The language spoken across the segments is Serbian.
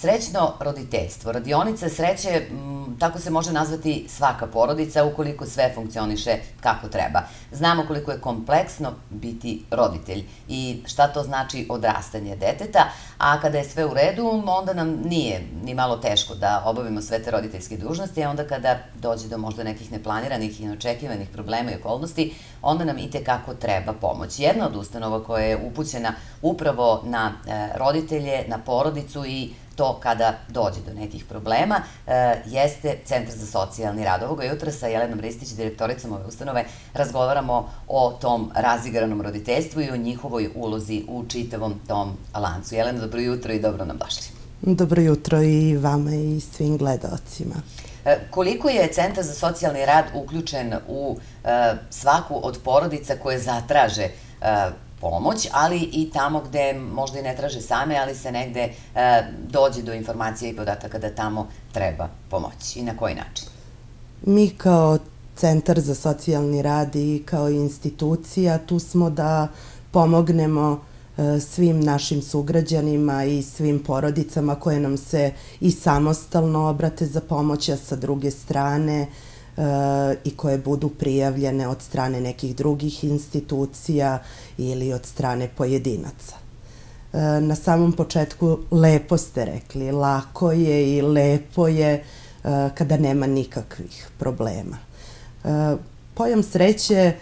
srećno roditeljstvo, radionica sreće, tako se može nazvati svaka porodica ukoliko sve funkcioniše kako treba. Znamo koliko je kompleksno biti roditelj i šta to znači odrastanje deteta, a kada je sve u redu, onda nam nije ni malo teško da obavimo sve te roditeljske dužnosti, a onda kada dođe do možda nekih neplaniranih i neočekivanih problema i okolnosti, onda nam i tekako treba pomoć. Jedna od ustanova koja je upućena upravo na e, roditelje, na porodicu i to kada dođe do nekih problema, e, jeste Centar za socijalni rad. Ovoga jutra sa Jelenom Ristić, direktoricom ove ustanove, razgovaramo o tom razigranom roditeljstvu i o njihovoj ulozi u čitavom tom lancu. Jelena, dobro jutro i dobro nam došli. Dobro jutro i vama i svim gledalcima. E, koliko je Centar za socijalni rad uključen u e, svaku od porodica koje zatraže pomoć, ali i tamo gde možda i ne traže same, ali se negde e, dođe do informacije i podataka da tamo treba pomoći i na koji način? Mi kao Centar za socijalni rad i kao institucija tu smo da pomognemo e, svim našim sugrađanima i svim porodicama koje nam se i samostalno obrate za pomoć, a sa druge strane i koje budu prijavljene od strane nekih drugih institucija ili od strane pojedinaca. E, na samom početku lepo ste rekli, lako je i lepo je e, kada nema nikakvih problema. E, pojam sreće,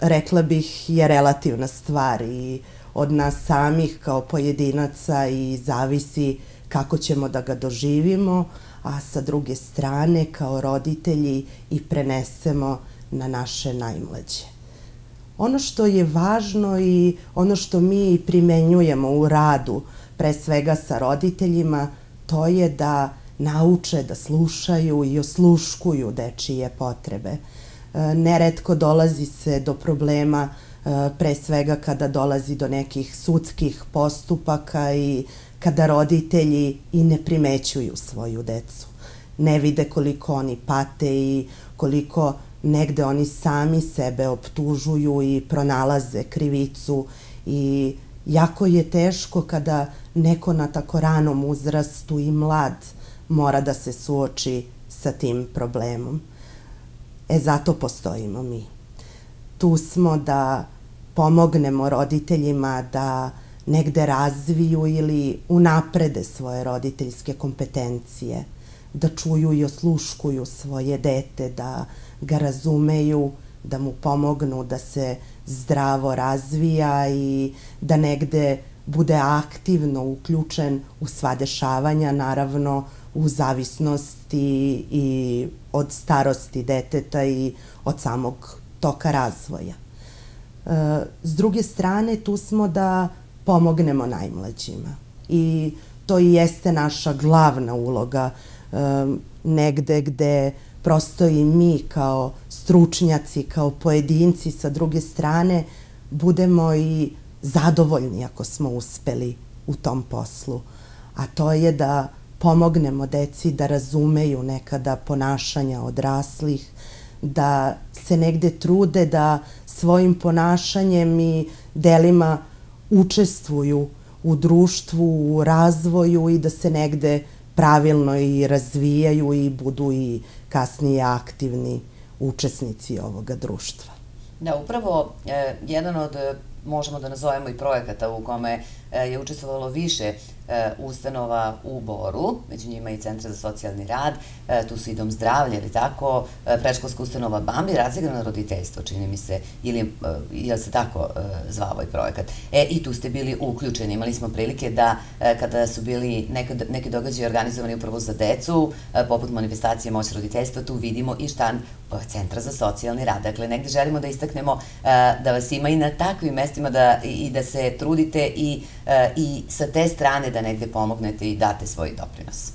rekla bih, je relativna stvar i od nas samih kao pojedinaca i zavisi kako ćemo da ga doživimo, a sa druge strane kao roditelji i prenesemo na naše najmlađe. Ono što je važno i ono što mi primenjujemo u radu, pre svega sa roditeljima, to je da nauče da slušaju i osluškuju dečije potrebe. E, neretko dolazi se do problema e, pre svega kada dolazi do nekih sudskih postupaka i kada roditelji i ne primećuju svoju decu. Ne vide koliko oni pate i koliko negde oni sami sebe optužuju i pronalaze krivicu i jako je teško kada neko na tako ranom uzrastu i mlad mora da se suoči sa tim problemom. E zato postojimo mi. Tu smo da pomognemo roditeljima da negde razviju ili unaprede svoje roditeljske kompetencije, da čuju i osluškuju svoje dete, da ga razumeju, da mu pomognu da se zdravo razvija i da negde bude aktivno uključen u sva dešavanja, naravno u zavisnosti i od starosti deteta i od samog toka razvoja. E, s druge strane, tu smo da pomognemo najmlađima. I to i jeste naša glavna uloga um, negde gde prosto i mi kao stručnjaci, kao pojedinci sa druge strane budemo i zadovoljni ako smo uspeli u tom poslu. A to je da pomognemo deci da razumeju nekada ponašanja odraslih, da se negde trude da svojim ponašanjem i delima učestvuju u društvu, u razvoju i da se negde pravilno i razvijaju i budu i kasnije aktivni učesnici ovoga društva. Da, upravo eh, jedan od, možemo da nazovemo i projekata u kome je učestvovalo više E, ustanova u Boru, među njima i Centra za socijalni rad, e, tu su i Dom zdravlja, ili tako, e, preškolska ustanova Bambi, razigrano roditeljstvo, čini mi se, ili je se tako zvao ovaj projekat. E, i tu ste bili uključeni, imali smo prilike da kada su bili neki događaji organizovani upravo za decu, poput manifestacije Moć roditeljstva, tu vidimo i štan Centra za socijalni rad. Dakle, negde želimo da istaknemo da vas ima i na takvim mestima da, i da se trudite i, i sa te strane da negde pomognete i date svoj doprinos?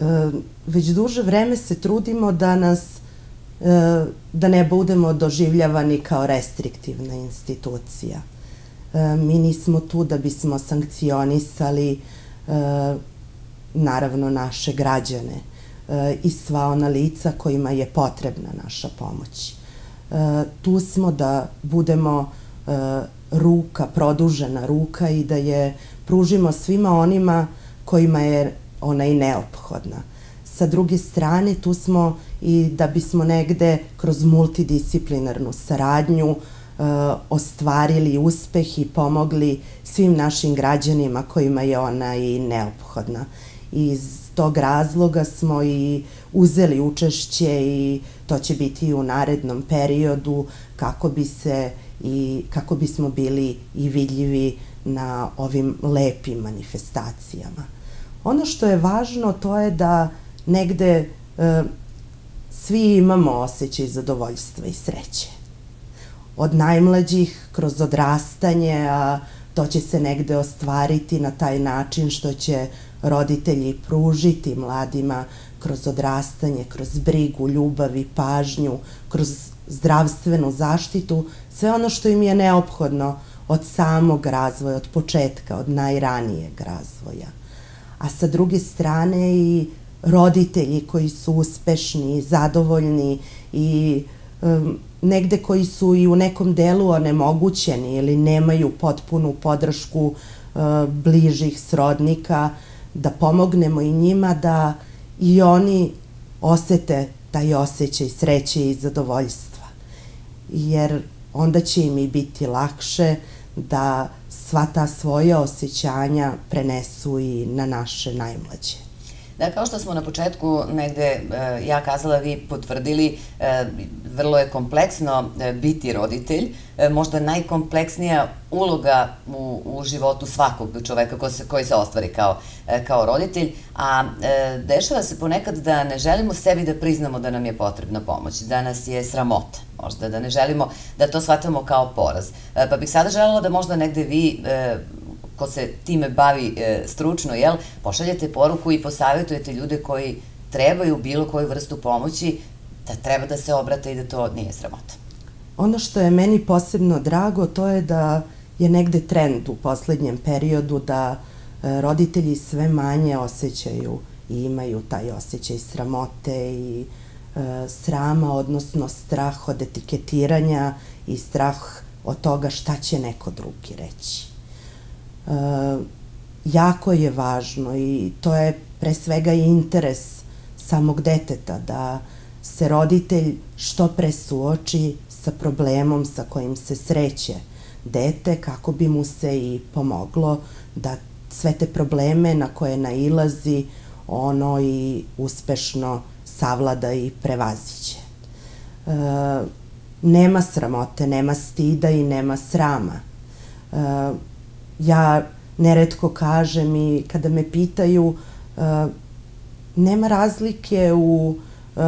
E, već duže vreme se trudimo da nas e, da ne budemo doživljavani kao restriktivna institucija. E, mi nismo tu da bismo sankcionisali naravno naše građane i sva ona lica kojima je potrebna naša pomoć. Tu smo da budemo ruka, produžena ruka i da je pružimo svima onima kojima je ona i neophodna. Sa druge strane, tu smo i da bismo negde kroz multidisciplinarnu saradnju uh, ostvarili uspeh i pomogli svim našim građanima kojima je ona i neophodna. Iz tog razloga smo i uzeli učešće i to će biti i u narednom periodu kako bi se i kako bismo bili i vidljivi na ovim lepim manifestacijama. Ono što je važno to je da negde e, svi imamo osjećaj zadovoljstva i sreće. Od najmlađih kroz odrastanje, a to će se negde ostvariti na taj način što će roditelji pružiti mladima kroz odrastanje, kroz brigu, ljubav i pažnju, kroz zdravstvenu zaštitu, sve ono što im je neophodno od samog razvoja, od početka, od najranijeg razvoja. A sa druge strane i roditelji koji su uspešni, zadovoljni i um, negde koji su i u nekom delu onemogućeni ili nemaju potpunu podršku uh, bližih srodnika, da pomognemo i njima da i oni osete taj osjećaj sreće i zadovoljstva. Jer onda će im i biti lakše da sva ta svoja osjećanja prenesu i na naše najmlađe. Da, kao što smo na početku negde, e, ja kazala, vi potvrdili, e, vrlo je kompleksno e, biti roditelj, možda najkompleksnija uloga u, u životu svakog čoveka ko se, koji se ostvari kao, kao roditelj, a dešava se ponekad da ne želimo sebi da priznamo da nam je potrebna pomoć, da nas je sramota možda, da ne želimo da to shvatamo kao poraz. Pa bih sada želela da možda negde vi ko se time bavi e, stručno, jel, pošaljete poruku i posavetujete ljude koji trebaju bilo koju vrstu pomoći, da treba da se obrate i da to nije sramota. Ono što je meni posebno drago, to je da je negde trend u poslednjem periodu da e, roditelji sve manje osjećaju i imaju taj osjećaj sramote i e, srama, odnosno strah od etiketiranja i strah od toga šta će neko drugi reći. Eh, jako je važno i to je pre svega i interes samog deteta da se roditelj što pre suoči sa problemom sa kojim se sreće dete kako bi mu se i pomoglo da sve te probleme na koje nailazi ono i uspešno savlada i prevaziće. E, nema sramote, nema stida i nema srama. E, ja neretko kažem i kada me pitaju uh, nema razlike u uh,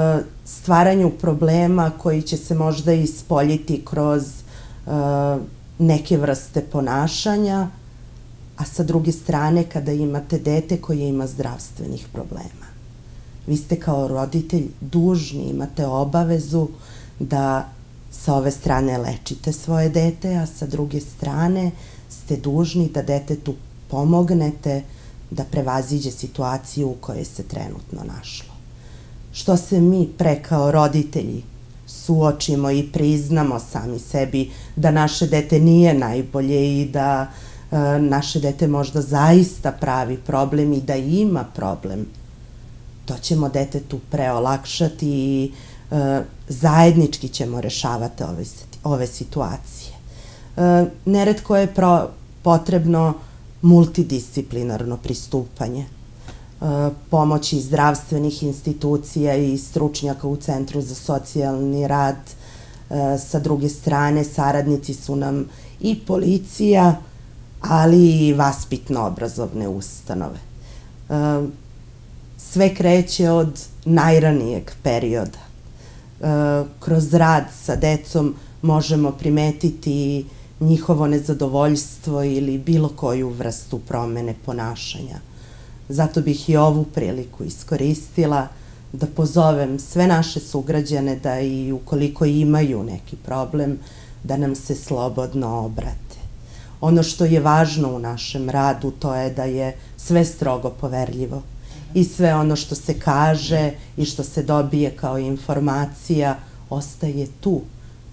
stvaranju problema koji će se možda ispoljiti kroz uh, neke vrste ponašanja, a sa druge strane kada imate dete koje ima zdravstvenih problema. Vi ste kao roditelj dužni, imate obavezu da sa ove strane lečite svoje dete, a sa druge strane uh, ste dužni da detetu pomognete da prevaziđe situaciju u kojoj se trenutno našlo. Što se mi pre kao roditelji suočimo i priznamo sami sebi da naše dete nije najbolje i da e, naše dete možda zaista pravi problem i da ima problem, to ćemo detetu preolakšati i e, zajednički ćemo rešavati ove, ove situacije. E, neretko je pro, potrebno multidisciplinarno pristupanje e, pomoći zdravstvenih institucija i stručnjaka u Centru za socijalni rad. E, sa druge strane, saradnici su nam i policija, ali i vaspitno-obrazovne ustanove. Sve kreće od najranijeg perioda. Kroz rad sa decom možemo primetiti njihovo nezadovoljstvo ili bilo koju vrstu promene ponašanja. Zato bih i ovu priliku iskoristila da pozovem sve naše sugrađane da i ukoliko imaju neki problem, da nam se slobodno obrate. Ono što je važno u našem radu to je da je sve strogo poverljivo i sve ono što se kaže i što se dobije kao informacija ostaje tu,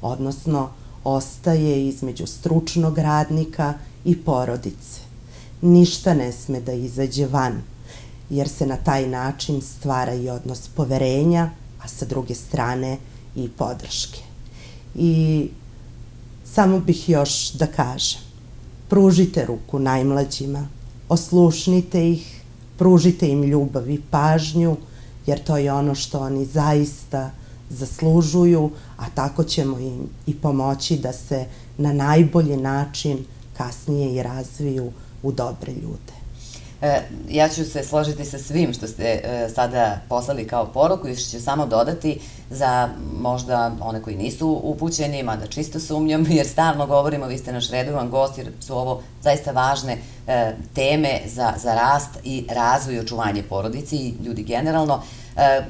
odnosno ostaje između stručnog radnika i porodice. Ništa ne sme da izađe van jer se na taj način stvara i odnos poverenja, a sa druge strane i podrške. I samo bih još da kažem, pružite ruku najmlađima, oslušnite ih, pružite im ljubav i pažnju, jer to je ono što oni zaista zaslužuju, a tako ćemo im i pomoći da se na najbolji način kasnije i razviju u dobre ljude. E, ja ću se složiti sa svim što ste e, sada poslali kao poruku i što ću samo dodati za možda one koji nisu upućeni, mada čisto sumnjam, jer stalno govorimo, vi ste naš redovan gost, jer su ovo zaista važne e, teme za, za rast i razvoj i očuvanje porodici i ljudi generalno. E,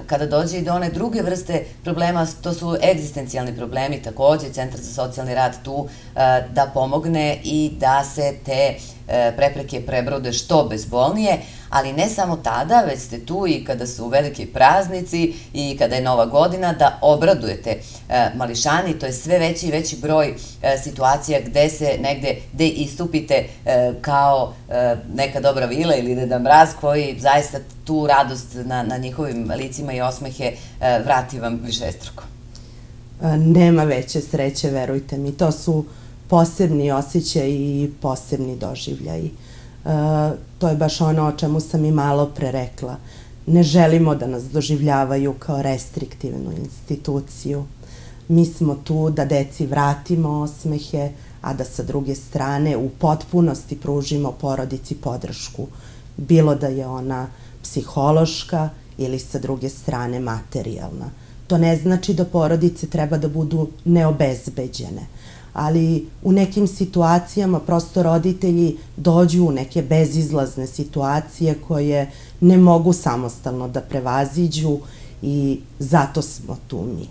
kada dođe i do one druge vrste problema, to su egzistencijalni problemi, takođe Centar za socijalni rad tu e, da pomogne i da se te e, prepreke prebrode što bezbolnije, ali ne samo tada, već ste tu i kada su veliki praznici i kada je nova godina da obradujete mališani, to je sve veći i veći broj situacija gde se negde, gde istupite kao neka dobra vila ili Deda Mraz koji zaista tu radost na, na njihovim licima i osmehe e, vrati vam višestruko. E, nema veće sreće, verujte mi. To su posebni osjećaj i posebni doživljaj. E, to je baš ono o čemu sam i malo pre rekla. Ne želimo da nas doživljavaju kao restriktivnu instituciju. Mi smo tu da deci vratimo osmehe, a da sa druge strane u potpunosti pružimo porodici podršku. Bilo da je ona psihološka ili sa druge strane materijalna. To ne znači da porodice treba da budu neobezbeđene, ali u nekim situacijama prosto roditelji dođu u neke bezizlazne situacije koje ne mogu samostalno da prevaziđu i zato smo tu mi.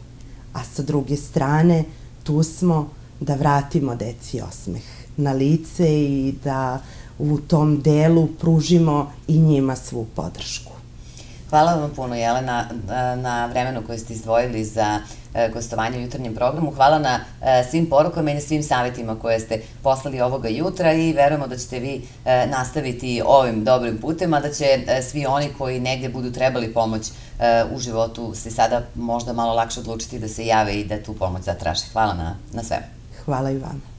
A sa druge strane, tu smo da vratimo deci osmeh na lice i da u tom delu pružimo i njima svu podršku. Hvala vam puno, Jelena, na vremenu koje ste izdvojili za e, gostovanje u jutarnjem programu. Hvala na e, svim porukama i na svim savjetima koje ste poslali ovoga jutra i verujemo da ćete vi e, nastaviti ovim dobrim putem, a da će svi oni koji negde budu trebali pomoć u životu se sada možda malo lakše odlučiti da se jave i da tu pomoć zatraže. Hvala na, na svemu. Hvala i vama.